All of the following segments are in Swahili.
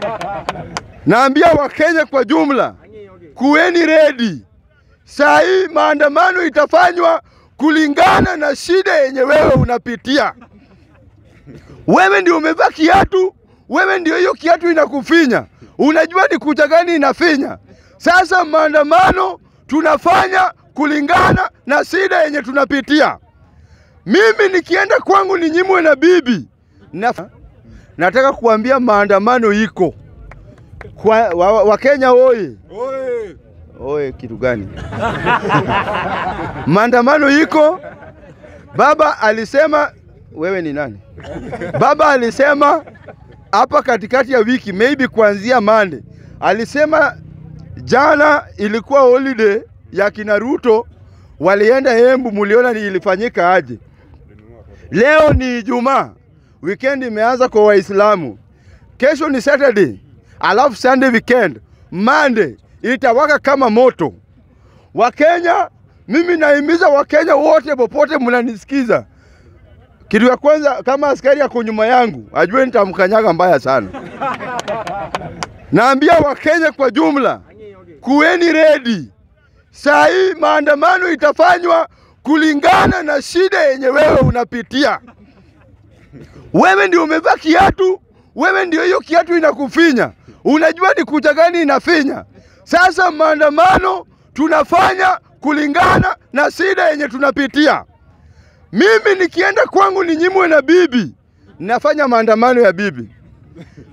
Naambia Wakenya kwa jumla, kuweni redi. Saa hii maandamano itafanywa kulingana na shida yenye wewe unapitia. Wewe ndio umevaa kiatu, wewe ndio hiyo kiatu inakufinya, unajua ni kucha gani inafinya. Sasa maandamano tunafanya kulingana na shida yenye tunapitia. Mimi nikienda kwangu ninyimwe na bibi na, nataka kuambia maandamano iko kwa wa, wa Wakenya oye oye, kitu gani? maandamano iko. Baba alisema wewe ni nani? Baba alisema hapa katikati ya wiki, maybe kuanzia mande alisema jana ilikuwa holiday ya kina Ruto, walienda Embu, muliona ni ilifanyika aje? Leo ni Ijumaa, weekend imeanza kwa Waislamu. Kesho ni Saturday, alafu Sunday weekend. Monday itawaka kama moto. Wakenya, mimi naimiza Wakenya wote popote mnanisikiza, kitu ya kwanza, kama askari yako nyuma yangu ajue nitamkanyaga mbaya sana. Naambia Wakenya kwa jumla, kuweni redi. Saa hii maandamano itafanywa kulingana na shida yenye wewe unapitia. Wewe ndio umevaa kiatu, wewe ndio hiyo kiatu inakufinya, unajua ni kucha gani inafinya. Sasa maandamano tunafanya kulingana na shida yenye tunapitia. Mimi nikienda kwangu ninyimwe na bibi, nafanya maandamano ya bibi.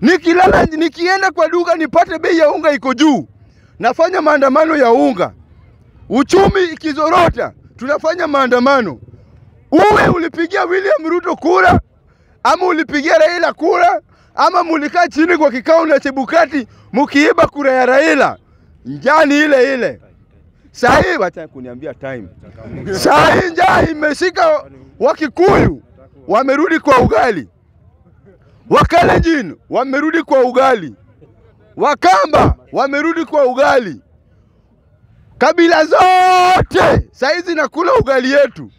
Nikilala, nikienda kwa duka nipate bei ya unga iko juu, nafanya maandamano ya unga. Uchumi ikizorota, tunafanya maandamano. Uwe ulipigia William Ruto kura ama ulipigia Raila kura ama mulikaa chini kwa kikao na Chebukati mukiiba kura ya Raila, njani ile ile. sahi wacha kuniambia time. Sahi njaa imeshika Wakikuyu, wamerudi kwa ugali. Wakalenjin wamerudi kwa ugali. Wakamba wamerudi kwa ugali. Kabila zote saizi hizi nakula ugali yetu,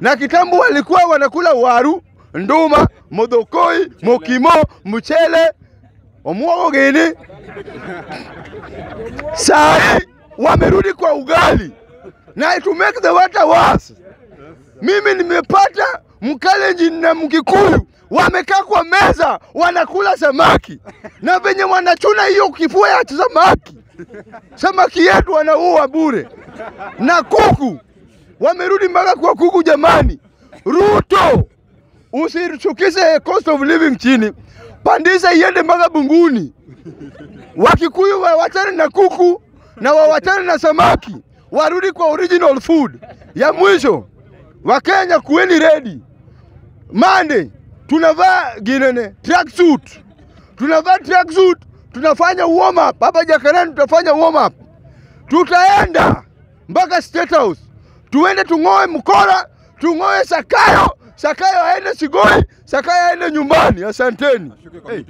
na kitambo walikuwa wanakula waru, nduma, modokoi, mokimo, muchele omuogo gini. sai wamerudi kwa ugali, na to make the water worse, mimi nimepata Mkalenjin na Mkikuyu. Wamekaa kwa meza wanakula samaki, na venye wanachuna hiyo kifua ya samaki, samaki yetu wanaua bure, na kuku. Wamerudi mpaka kwa kuku. Jamani, Ruto, usichukise cost of living chini, pandisha iende mpaka bunguni. Wakikuyu wawachane na kuku na wawachane na samaki, warudi kwa original food. Ya mwisho, Wakenya kuweni ready. Monday tunavaa ginene tracksuit, tunavaa tracksuit, tunafanya warm up hapa Jakarani, tutafanya warm up, tutaenda mpaka State House, tuende tung'oe mkora, tung'oe Sakayo, Sakayo aende Sigoi, Sakayo aende nyumbani. Asanteni. Ashuke kwa Hey.